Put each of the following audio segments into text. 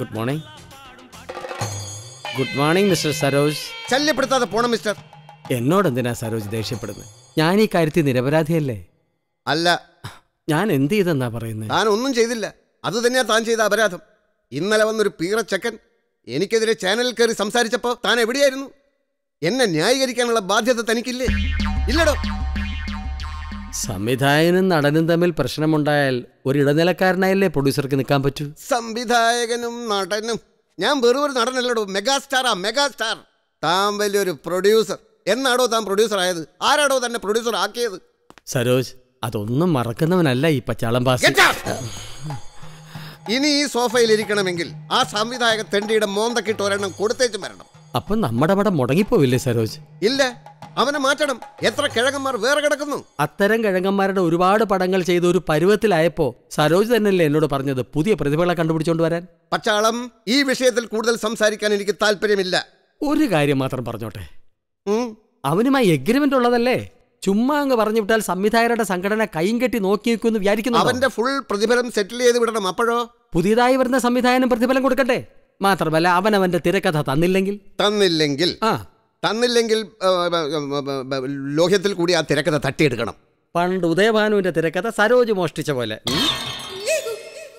Good morning good morning mister Saroj ശല്യപ്പെടുത്താതെ പോണം mister എന്നോട് എന്തിനാ സരോജ് ദേഷ്യപ്പെടുന്നത് ഞാൻ ഈ കാര്യത്തിൽ നിരപരാധിയല്ലേ? അല്ല. ഞാൻ എന്ത് ചെയ്തെന്നാ പറയുന്നത് താൻ ഒന്നും ചെയ്തില്ല. അത് തന്നെയാ താൻ ചെയ്ത അപരാധം. ഇന്നലെ വന്നൊരു പീറച്ചക്കൻ എനിക്കെതിരെ ചാനലിൽ കയറി സംസാരിച്ചപ്പോൾ താൻ എവിടെയായിരുന്നു? എന്നെ ന്യായീകരിക്കാനുള്ള ബാധ്യത തനിക്കില്ലേ? ഇല്ലടോ. സംവിധായകനും നടനും തമ്മിൽ പ്രശ്നമുണ്ടായാൽ ഒരു ഇടനിലക്കാരനായല്ലേ പ്രൊഡ്യൂസർക്ക് നിൽക്കാൻ പറ്റൂ? സംവിധായകനും നടനും. ഞാൻ വെറും ഒരു നടനല്ലടോ. മെഗാസ്റ്റാറാ മെഗാസ്റ്റാർ താൻ വലിയൊരു പ്രൊഡ്യൂസർ എന്നാടോ താൻ പ്രൊഡ്യൂസർ ആയത്? ആരാടോ തന്നെ പ്രൊഡ്യൂസർ ആക്കിയത്? സരോജ് അതൊന്നും മറക്കുന്നവനല്ല ഈ പച്ചാളം ബാസ് ഇനി ഈ സോഫയിൽ ഇരിക്കണമെങ്കിൽ ആ സംവിധായക തെണ്ടിയുടെ മോന്തക്കിട്ട് ഒരെണ്ണം കൊടുത്തേച്ചും വരണം. അപ്പം നമ്മുടെ പടം മുടങ്ങിപ്പോവില്ലേ സരോജ്? ഇല്ല. അവനെ മാറ്റണം. എത്ര കിഴങ്ങന്മാർ വേറെ കിടക്കുന്നു? അത്തരം കിഴങ്ങന്മാരുടെ ഒരുപാട് പടങ്ങൾ ചെയ്ത ഒരു പരുവത്തിലായപ്പോ സരോജ് തന്നെയല്ലേ എന്നോട് പറഞ്ഞത് പുതിയ പ്രതിഭകളെ കണ്ടുപിടിച്ചോണ്ട് വരാൻ? പച്ചാളം ഈ വിഷയത്തിൽ കൂടുതൽ സംസാരിക്കാൻ എനിക്ക് താല്പര്യമില്ല. ഒരു കാര്യം മാത്രം പറഞ്ഞോട്ടെ. അവനുമായി എഗ്രിമെന്റ് ഉള്ളതല്ലേ? ചുമ്മാ അങ്ങ് പറഞ്ഞു വിട്ടാൽ സംവിധായകരുടെ സംഘടന കൈയും കെട്ടി നോക്കി നിൽക്കുമെന്ന് വിചാരിക്കുന്നു അവന്റെ ഫുൾ പ്രതിഫലം സെറ്റിൽ ചെയ്ത് വിടണം. അപ്പോഴോ? പുതിയതായി വരുന്ന സംവിധായകനും പ്രതിഫലം കൊടുക്കട്ടെ? മാത്രമല്ല അവൻ അവന്റെ തിരക്കഥ തന്നില്ലെങ്കിൽ? തന്നില്ലെങ്കിൽ. ആ. തന്നില്ലെങ്കിൽ ലോഹ്യത്തിൽ കൂടി ആ തിരക്കഥ തട്ടിയെടുക്കണം. പണ്ട് ഉദയഭാനുവിന്റെ തിരക്കഥ സരോജ് മോഷ്ടിച്ച പോലെ?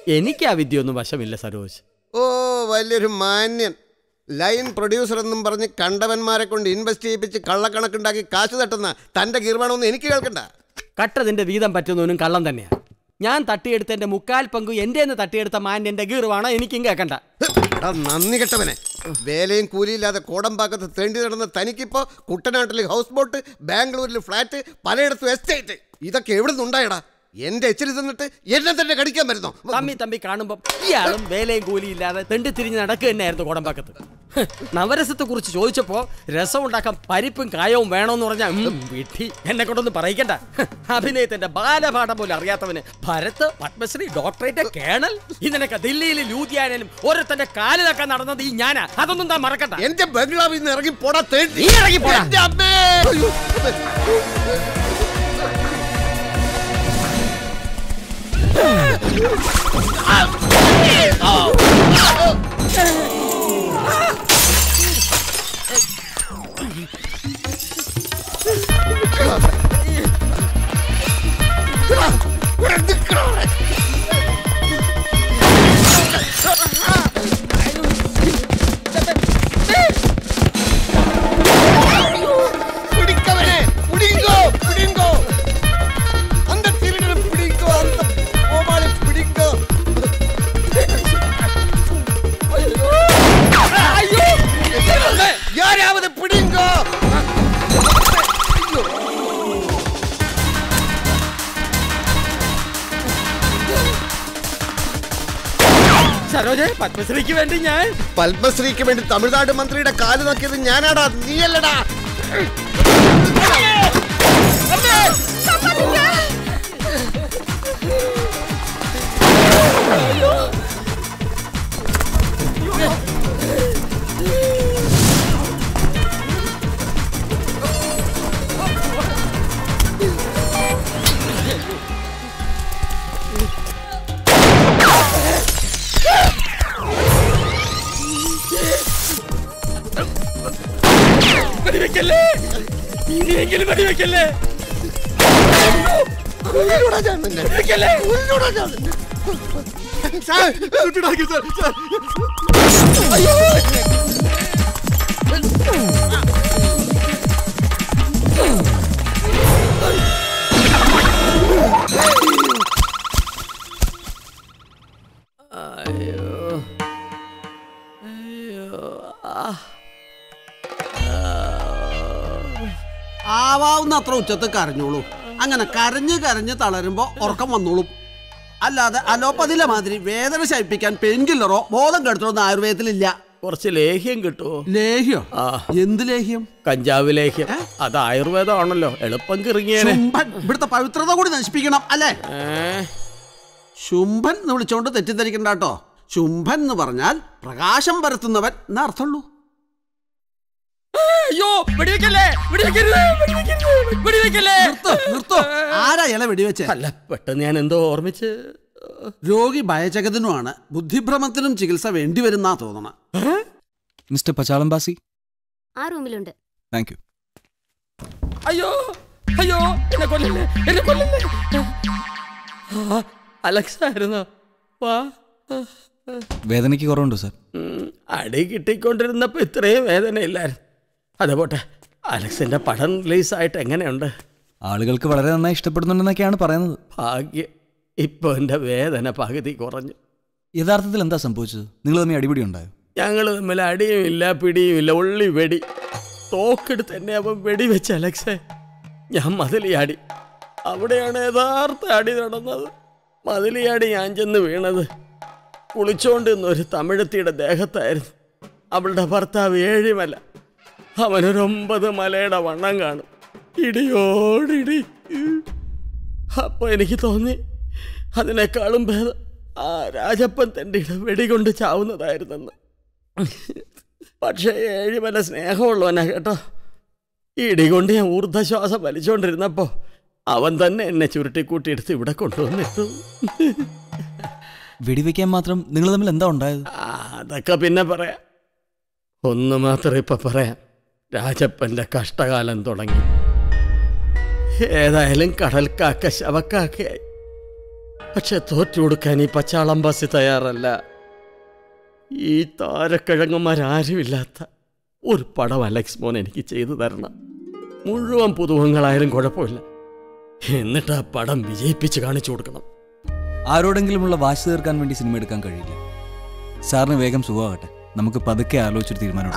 എനിക്ക് ആ വിദ്യയൊന്നും വശമില്ല സരോജ്. ഓ വലിയൊരു മാന്യൻ. ലൈൻ പ്രൊഡ്യൂസർ എന്നും പറഞ്ഞ് കണ്ടവന്മാരെ കൊണ്ട് ഇൻവെസ്റ്റ് ചെയ്യിപ്പിച്ച് കള്ളക്കണക്കുണ്ടാക്കി കാശ് തട്ടുന്ന തന്റെ കീർവാണമൊന്നും എനിക്ക് കേൾക്കണ്ട. കട്ടതിന്റെ വീതം പറ്റുന്നവനും കള്ളം തന്നെയാണ് ഞാൻ തട്ടിയെടുത്തതിന്റെ മുക്കാൽ പങ്കു എന്റെ തട്ടിയെടുത്ത മാന്യന്റെ ഗീർവാണോ എനിക്കും കേൾക്കണ്ട. നന്ദി കെട്ടവനെ. വേലയും കൂലിയില്ലാതെ കോടമ്പാക്കത്ത് തേണ്ടി നടന്ന തനിക്കിപ്പോ കുട്ടനാട്ടിൽ ഹൗസ് ബോട്ട് ബാംഗ്ലൂരിൽ ഫ്ലാറ്റ് പലയിടത്തും എസ്റ്റേറ്റ്. ഇതൊക്കെ എവിടെ നിന്നുണ്ടായടാ എന്റെ എച്ചിരി തന്നിട്ട് എന്നെ തന്നെ കടിക്കാൻ വരുന്നോ? തമ്മി തമ്മി കാണുമ്പോ ഇയാളും വേലയും കൂലിയില്ലാതെ തെണ്ടി തിരിഞ്ഞ് നടക്കുക തന്നെയായിരുന്നു കുടമ്പാക്കത്ത്. നവരസത്തെ കുറിച്ച് ചോദിച്ചപ്പോ രസം ഉണ്ടാക്കാൻ പരിപ്പും കായവും വേണമെന്ന് പറഞ്ഞാ വിട്ടി എന്നെ കൊണ്ടൊന്നും പറയിക്കണ്ട. അഭിനയത്തിന്റെ ബാലപാഠം പോലും അറിയാത്തവന് ഭരത് പത്മശ്രീ ഡോക്ടറേറ്റ് കേണൽ ഇതിനൊക്കെ ദില്ലിയിലും ലൂതിയാനും ഓരോരുത്തന്റെ കാലിലൊക്കെ നടന്നത് ഈ ഞാനാ. അതൊന്നും താൻ മറക്കണ്ട. എന്റെ ബംഗ്ലാവിൽ നിന്ന് ഇറങ്ങി പോടാ ഇറങ്ങി പോടാ. എന്റെ സരോജെ പത്മശ്രീക്ക് വേണ്ടി ഞാൻ പത്മശ്രീക്ക് വേണ്ടി തമിഴ്നാട് മന്ത്രിയുടെ കാൽ നോക്കിയത് ഞാനാടാ നീയല്ലടാ. വെടിവെക്കല്ലേ ഇനിയെങ്കിലും വെടിവെക്കല്ലേ കൊല്ലൂടാ അത്ര ഉച്ചത്ത് കരഞ്ഞോളൂ. അങ്ങനെ കരഞ്ഞ് കരഞ്ഞ് തളരുമ്പോൾ ഉറക്കം വന്നോളും. അല്ലാതെ അലോപ്പതിലെ മാതിരി വേദന ശയിപ്പിക്കാൻ പെയിൻ കില്ലറോ ബോധം കെടുത്തോ ആയുർവേദത്തിലില്ല. കുറച്ച് ലേഹ്യം കിട്ടുമോ ലേഹ്യോ? എന്ത് ലേഹ്യം? കഞ്ചാവ് ലേഹ്യം. അത് ആയുർവേദമാണല്ലോ. എളുപ്പം കിറങ്ങിയേനെ ശുംഭൻ ഇവിടുത്തെ പവിത്രത കൂടി നശിപ്പിക്കണം അല്ലേ? ശുംഭൻ എന്ന് വിളിച്ചോണ്ട് തെറ്റിദ്ധരിക്കണ്ട കേട്ടോ. ശുംഭൻ എന്ന് പറഞ്ഞാൽ പ്രകാശം പരത്തുന്നവൻ എന്നർത്ഥമുള്ളൂ. അയ്യോ വെടിവെക്കല്ലേ? വെടിവെക്കരുത് വെടിവെക്കല്ലേ? നിർത്തോ നിർത്തോ. ആരാ ഇല വെടിവെച്ചേ? അല്ല പെട്ടെന്ന് ഞാൻ എന്തോ ഓർമ്മിച്ച് രോഗി ഭയചകതിനുമാണ്. ബുദ്ധിഭ്രമത്തിനും ചികിത്സ വേണ്ടിവരുന്നാ തോന്നണ. മിസ്റ്റർ പച്ചാളംബാസി ആ റൂമിലുണ്ട്. Thank you. അയ്യോ അയ്യോ എന്നെ കൊല്ലല്ലേ എന്നെ കൊല്ലല്ലേ. അലക്സ ആയിരുന്നോ? വാ. വേദനയ്ക്ക് കുറവുണ്ടോ സർ? അടി കിട്ടിക്കൊണ്ടിരുന്നപ്പോ ഇത്രയും വേദനയില്ലായിരുന്നു. അത് പോട്ടെ. അലക്സിന്റെ പടം റിലീസായിട്ട് എങ്ങനെയുണ്ട്? ആളുകൾക്ക് വളരെ നന്നായി ഇഷ്ടപ്പെടുന്നുണ്ടെന്നൊക്കെയാണ് പറയുന്നത്. ഭാഗ്യം. ഇപ്പൊ എന്റെ വേദന പകുതി കുറഞ്ഞു. യഥാർത്ഥത്തിൽ എന്താ സംഭവിച്ചത്? നിങ്ങൾ തമ്മിൽ അടിപിടി ഉണ്ടായോ? ഞങ്ങൾ തമ്മിൽ അടിയും ഇല്ല പിടിയും ഇല്ല ഉള്ളി വെടി. തോക്കെടുത്ത് എന്നെ അവൻ വെടിവെച്ച് അലക്സേ. ഞാൻ മതിലിയാടി. അവിടെയാണ് യഥാർത്ഥ അടി നടന്നത്. മതിലിയാടി ഞാൻ ചെന്ന് വീണത്. കുളിച്ചോണ്ടിരുന്ന ഒരു തമിഴത്തിയുടെ ദേഹത്തായിരുന്നു. അവളുടെ ഭർത്താവ് ഏഴിമല. അവനൊരു ഒമ്പത് മലയുടെ വണ്ണം കാണും. ഇടിയോടിടി അപ്പൊ എനിക്ക് തോന്നി അതിനേക്കാളും ഭേദം ആ രാജപ്പൻ തന്റെ വെടികൊണ്ട് ചാവുന്നതായിരുന്നെന്ന്. പക്ഷേ ഏഴുമല സ്നേഹമുള്ളവനാ കേട്ടോ. ഇടികൊണ്ട് ഞാൻ ഊർദ്ധശ്വാസം വലിച്ചുകൊണ്ടിരുന്നപ്പോൾ അവൻ തന്നെ എന്നെ ചുരുട്ടിക്കൂട്ടിയെടുത്ത് ഇവിടെ കൊണ്ടുവന്നിട്ടു. വെടിവെക്കാൻ മാത്രം നിങ്ങൾ തമ്മിൽ എന്താ ഉണ്ടായത്? അതൊക്കെ പിന്നെ പറയാം. ഒന്ന് മാത്രം ഇപ്പൊ പറയാം. രാജപ്പന്റെ കഷ്ടകാലം തുടങ്ങി. ഏതായാലും കടൽക്കാക്ക ശവക്കാക്കയായി പക്ഷെ തോറ്റു കൊടുക്കാൻ ഈ പച്ചാളംബാസി തയ്യാറല്ല. ഈ താരക്കിഴങ്ങന്മാരാരുമില്ലാത്ത ഒരു പടം അലക്സ് മോൻ എനിക്ക് ചെയ്തു തരണം. മുഴുവൻ പുതുവങ്ങളായാലും കുഴപ്പമില്ല. എന്നിട്ട് ആ പടം വിജയിപ്പിച്ച് കാണിച്ചു കൊടുക്കണം. ആരോടെങ്കിലുമുള്ള വാശി തീർക്കാൻ വേണ്ടി സിനിമ എടുക്കാൻ കഴിയില്ല. സാറിന് വേഗം സുഖമാകട്ടെ. നമുക്ക് പതുക്കെ ആലോചിച്ചൊരു തീരുമാനം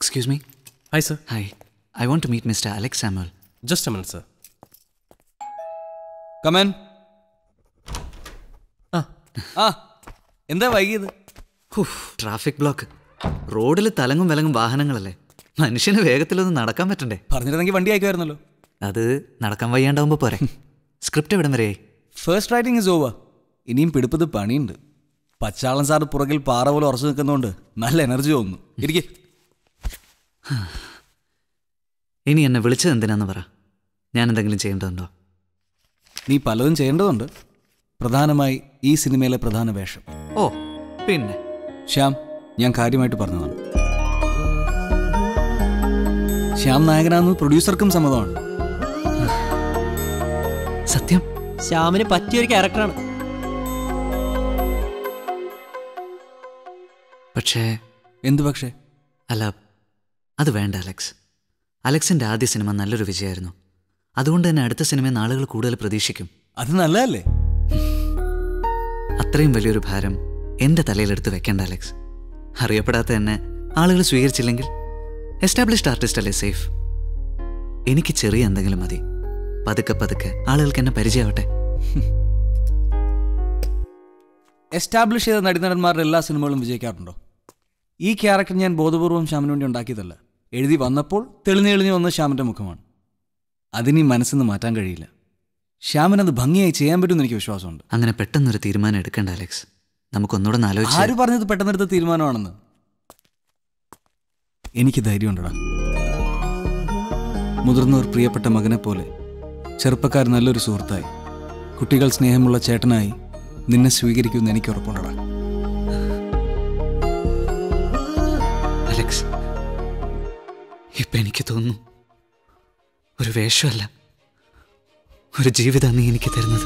Excuse me. Hi, sir. Hi. I want to meet Mr. Alex Samuel. Just a minute, sir. കമൻ ആ. ആ എന്താ വൈകിയത് ട്രാഫിക് ബ്ലോക്ക് റോഡിൽ തലങ്ങും വിലങ്ങും വാഹനങ്ങളല്ലേ? മനുഷ്യന് വേഗത്തിലൊന്നും നടക്കാൻ പറ്റണ്ടേ? പറഞ്ഞിരുന്നെങ്കിൽ വണ്ടി അയക്കുമായിരുന്നല്ലോ. അത് നടക്കാൻ വയ്യാണ്ടാവുമ്പോ പോരെ. സ്ക്രിപ്റ്റ് എവിടം വരെയായി ഫസ്റ്റ് റൈറ്റിംഗ് ഇസ് ഓവർ ഇനിയും പിടിപ്പത് പണിയുണ്ട്. പച്ചാളൻ സാർ പുറകിൽ പാറ പോലെ ഉറച്ചു നിൽക്കുന്നതുകൊണ്ട് നല്ല എനർജി തോന്നുന്നു. ഇരിക്കെ. ഇനി എന്നെ വിളിച്ചത് എന്തിനാന്ന് പറ. ഞാൻ എന്തെങ്കിലും ചെയ്യേണ്ടതുണ്ടോ? നീ പലതും ചെയ്യേണ്ടതുണ്ട്. പ്രധാനമായി ഈ സിനിമയിലെ പ്രധാന വേഷം. ഓ പിന്നെ. ശ്യാം ഞാൻ കാര്യമായിട്ട് പറഞ്ഞതാണ്. ശ്യാം നായകനാണെന്ന് പ്രൊഡ്യൂസർക്കും സമ്മതമാണ്. സത്യം. ശ്യാമിന് പറ്റിയൊരു ക്യാരക്ടറാണ് പക്ഷേ എന്തു പക്ഷേ? അല്ല അത് വേണ്ട അലക്സ്. അലക്സിന്റെ ആദ്യ സിനിമ നല്ലൊരു വിജയമായിരുന്നു. അതുകൊണ്ട് തന്നെ അടുത്ത സിനിമയിൽ ആളുകൾ കൂടുതൽ പ്രതീക്ഷിക്കും. അത് നല്ലതല്ലേ? അത്രയും വലിയൊരു ഭാരം എന്റെ തലയിലെടുത്ത് വെക്കേണ്ട അലക്സ്. അറിയപ്പെടാത്ത എന്നെ ആളുകൾ സ്വീകരിച്ചില്ലെങ്കിൽ എസ്റ്റാബ്ലിഷ്ഡ് ആർട്ടിസ്റ്റ് അല്ലേ സേഫ്? എനിക്ക് ചെറിയ എന്തെങ്കിലും മതി. പതുക്കെ പതുക്കെ ആളുകൾക്ക് എന്നെ പരിചയമാവട്ടെ. എസ്റ്റാബ്ലിഷ് ചെയ്ത നടീനടന്മാരുടെ എല്ലാ സിനിമകളും വിജയിക്കാറുണ്ടോ? ഈ ക്യാരക്ടർ ഞാൻ ബോധപൂർവം ശ്യാമിന് വേണ്ടി ഉണ്ടാക്കിയതല്ല. എഴുതി വന്നപ്പോൾ തെളിഞ്ഞെളിഞ്ഞു വന്ന ശ്യാമിന്റെ മുഖമാണ്. അതിനി മനസ്സിന്ന് മാറ്റാൻ കഴിയില്ല. ശ്യാമിനത് ഭംഗിയായി ചെയ്യാൻ പറ്റുമെന്ന് എനിക്ക് വിശ്വാസമുണ്ട്. അങ്ങനെ പെട്ടെന്നൊരു തീരുമാനം എടുക്കേണ്ട അലക്സ്. നമുക്കൊന്നുകൂടെ ആലോചിച്ചു ആര് പറഞ്ഞത് പെട്ടെന്നെടുത്ത തീരുമാനമാണെന്ന്? എനിക്ക് ധൈര്യമുണ്ടടാ മുതിർന്ന ഒരു പ്രിയപ്പെട്ട മകനെ പോലെ ചെറുപ്പക്കാർ നല്ലൊരു സുഹൃത്തായി. കുട്ടികൾ സ്നേഹമുള്ള ചേട്ടനായി നിന്നെ സ്വീകരിക്കുമെന്ന് എനിക്ക് ഉറപ്പുണ്ടടാ. അലക്സ് ഇപ്പൊ എനിക്ക് തോന്നുന്നു ഒരു വേഷമല്ല ഒരു ജീവിതമാണ് നീ എനിക്ക് തരുന്നത്.